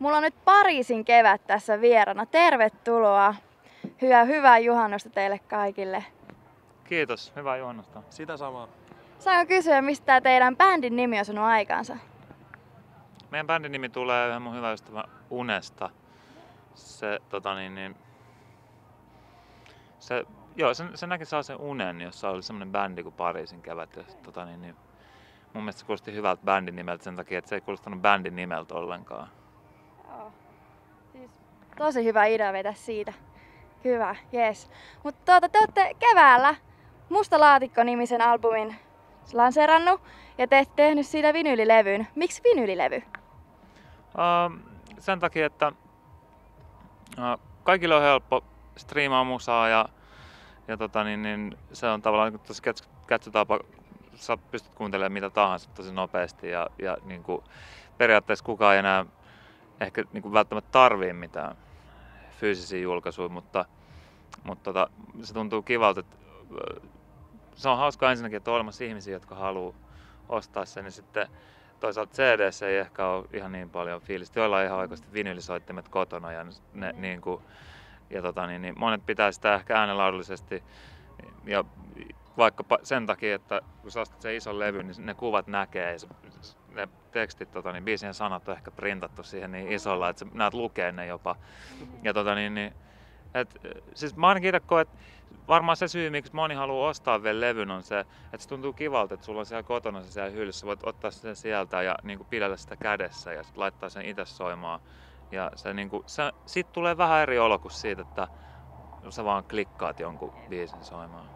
Mulla on nyt Pariisin kevät tässä vierana. Tervetuloa. Hyvää, hyvää juhannusta teille kaikille. Kiitos, hyvää juhannusta. Sitä samaa. Saanko kysyä, mistä tää teidän bändin nimi on sanonut aikansa? Meidän bändin nimi tulee yhden mun hyvä ystävä Unesta. Se, tota niin, niin, se, joo, se, se näki saa sen unen, jossa oli semmoinen bändi kuin Pariisin kevät. Ja, tota niin, niin, mun mielestä se kuulosti hyvältä bändin nimeltä sen takia, että se ei kuulostanut bändin nimeltä ollenkaan. Joo. Siis tosi hyvä idea vetää siitä. Hyvä, yes. Mutta tuota, te olette keväällä Musta laatikko-nimisen albumin lanseerannut ja te olette tehnyt siitä vinyylilevyn. Miksi vinyylilevy? Uh, sen takia, että uh, kaikille on helppo striimaa musaa ja, ja tota, niin, niin, se on tavallaan niin tosi kätsytapa. Sä pystyt kuuntelemaan mitä tahansa tosi nopeasti ja, ja niin kuin, periaatteessa kukaan ei enää ehkä niin kuin välttämättä tarvii mitään fyysisiä julkaisuja, mutta, mutta tota, se tuntuu kivalta, että se on hauskaa ensinnäkin, että on olemassa ihmisiä, jotka haluaa ostaa sen, niin sitten toisaalta CD ei ehkä ole ihan niin paljon fiilistä. Joilla on ihan oikeasti vinylisoittimet kotona ja, ne, mm. niin kuin, ja tota, niin, niin monet pitää sitä ehkä äänenlaadullisesti ja vaikka sen takia, että kun sä ostat sen ison levyn, niin ne kuvat näkee ja se, tekstit, tota, niin biisien sanat on ehkä printattu siihen niin isolla, että sä näet lukea ne jopa. Ja tota, niin, niin, et, siis mä ainakin itse koen, että varmaan se syy, miksi moni haluaa ostaa vielä levyn, on se, että se tuntuu kivalta, että sulla on siellä kotona se siellä hyllyssä. Voit ottaa sen sieltä ja niin kuin pidellä sitä kädessä ja sit laittaa sen itse soimaan. Ja se, niin kuin, se, siitä tulee vähän eri olo kuin siitä, että sä vaan klikkaat jonkun biisin soimaan.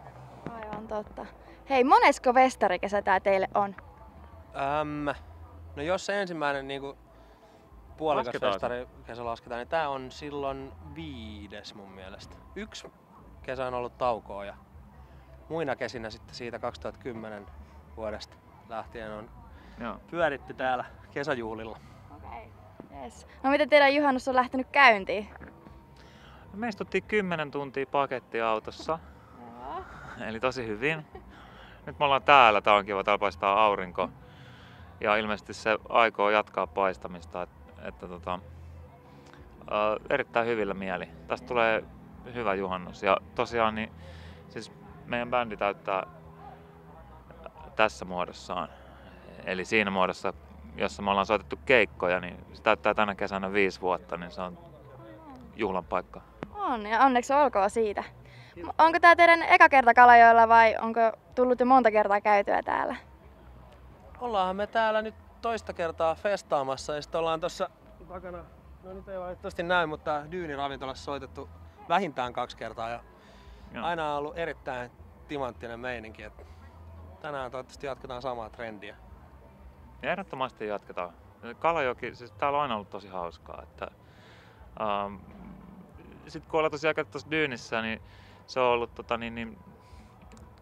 Aivan totta. Hei, monesko vestarikesä tää teille on? Öm, no jos se ensimmäinen niin kuin puolikas festari kesä lasketaan, niin tää on silloin viides mun mielestä. Yksi kesä on ollut taukoa ja muina kesinä sitten siitä 2010 vuodesta lähtien on Joo. pyöritty täällä kesäjuhlilla. Okei, okay. yes. No miten teidän juhannus on lähtenyt käyntiin? Me istuttiin 10 tuntia pakettiautossa. Joo. Eli tosi hyvin. Nyt me ollaan täällä, tää on kiva, täällä paistaa aurinko. Ja ilmeisesti se aikoo jatkaa paistamista, että, että tota, äh, erittäin hyvillä mieli. Tästä tulee hyvä juhannus. Ja tosiaan niin, siis meidän bändi täyttää tässä muodossaan, eli siinä muodossa, jossa me ollaan soitettu keikkoja, niin se täyttää tänä kesänä viisi vuotta, niin se on juhlan paikka. On, ja onneksi olkoon siitä. Onko tämä teidän eka kerta Kalajoella vai onko tullut jo monta kertaa käytyä täällä? Ollaanhan me täällä nyt toista kertaa festaamassa ja sitten ollaan tuossa takana, no nyt ei valitettavasti näy, mutta Dyyni-ravintolassa soitettu vähintään kaksi kertaa ja Joo. aina on ollut erittäin timanttinen meininki. Että tänään toivottavasti jatketaan samaa trendiä. Ja ehdottomasti jatketaan. Kalajoki, siis täällä on aina ollut tosi hauskaa. Että, ähm, sitten kun ollaan tosiaan tuossa Dyynissä, niin se on ollut tota, niin, niin,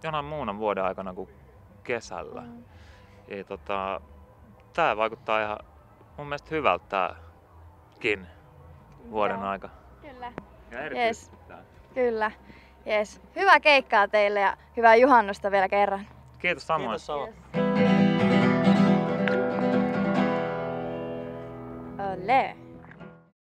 jonain muuna vuoden aikana kuin kesällä. Mm. Ja, tota, tää vaikuttaa ihan mun mielestä hyvältä tääkin vuoden Joo. aika. Kyllä. Yes. Kyllä. Yes. Hyvää keikkaa teille ja hyvää juhannusta vielä kerran. Kiitos samoin. Kiitos samoin. Yes. Ole.